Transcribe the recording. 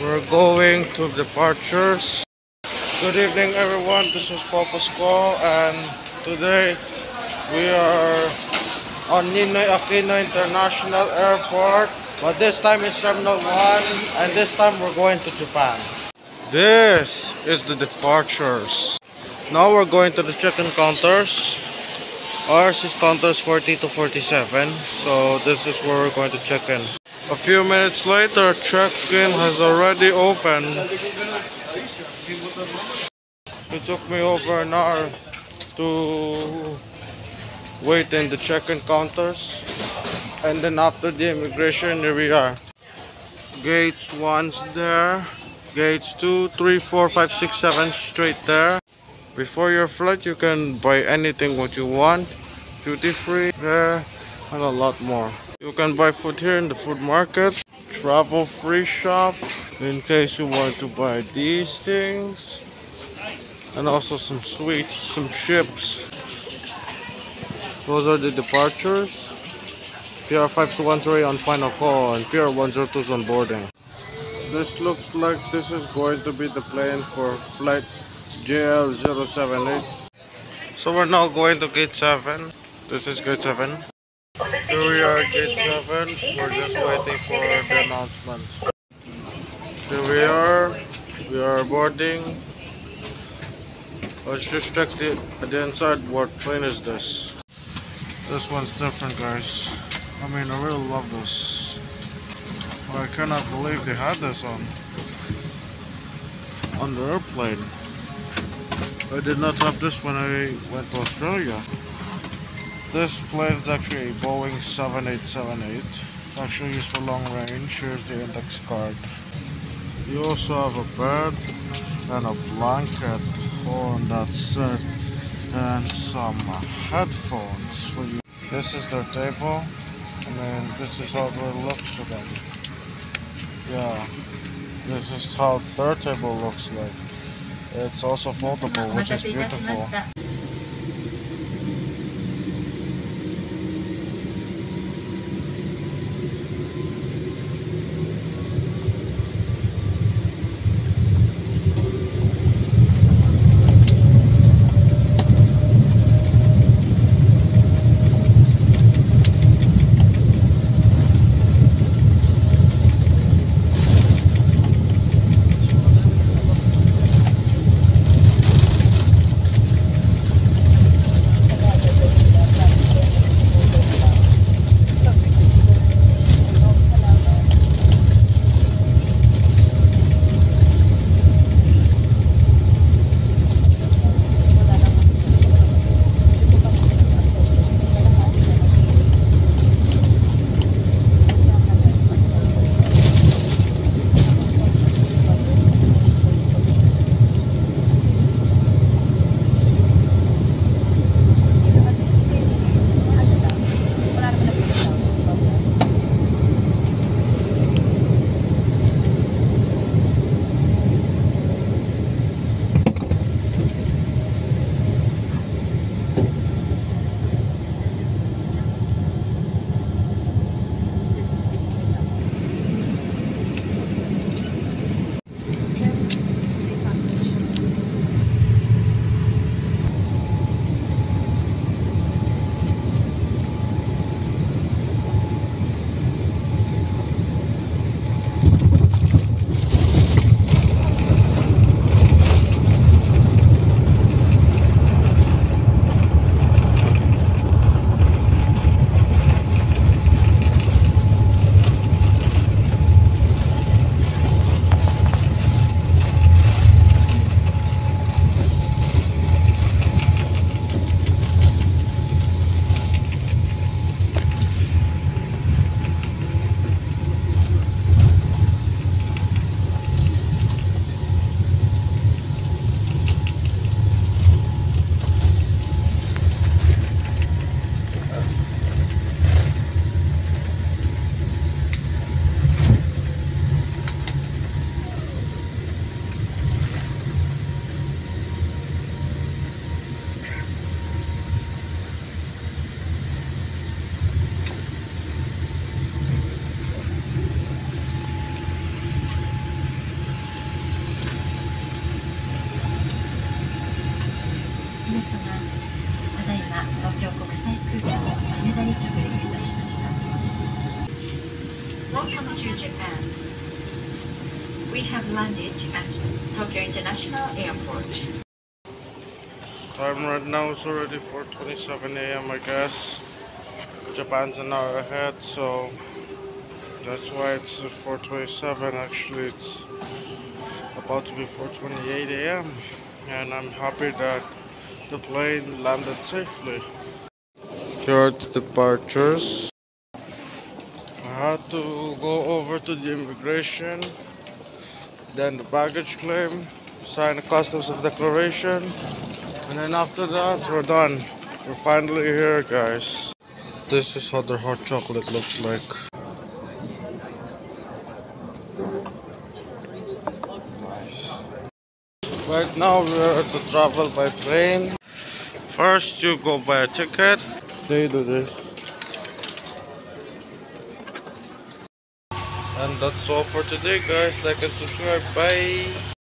We're going to departures. Good evening everyone, this is Papa Squall and today we are on Ninoy Aquino International Airport but this time it's Terminal 1 and this time we're going to Japan. This is the departures. Now we're going to the check-in counters. Ours is counters 40 to 47 so this is where we're going to check in. A few minutes later, check-in has already opened. It took me over an hour to wait in the check-in counters. And then after the immigration, here we are. Gates 1's there. Gates 2, 3, 4, 5, 6, 7 straight there. Before your flight, you can buy anything what you want. Duty free there and a lot more. You can buy food here in the food market. Travel free shop in case you want to buy these things. And also some sweets, some chips. Those are the departures. PR 5213 on final call and PR 102 is on boarding. This looks like this is going to be the plane for flight JL078. So we're now going to gate 7. This is gate 7. Here we are at gate 7. We're just waiting for the announcement. Here we are. We are boarding. Let's just check the, the inside. What plane is this? This one's different, guys. I mean, I really love this. I cannot believe they had this on on the airplane. I did not have this when I went to Australia. This plane is actually a Boeing 7878. It's actually used for long range. Here's the index card. You also have a bed and a blanket on that set and some headphones for you. This is their table. Mean, this is how it looks to them. Yeah, this is how their table looks like. It's also foldable, which is beautiful. ただいま東京国際空港羽田に着陸いたしました Welcome to Japan We have landed at Tokyo International Airport Time right now is already 4:27 a.m. I guess. Japan's an hour ahead, so that's why it's 4:27. Actually, it's about to be 4:28 a.m. and I'm happy that the plane landed safely. Are the departures. I had to go over to the immigration, then the baggage claim, sign the customs of declaration, and then after that, we're done. We're finally here, guys. This is how their hot chocolate looks like. Nice. Right now, we're to travel by plane. First, you go buy a ticket. They do this. And that's all for today, guys. Like and subscribe. Bye.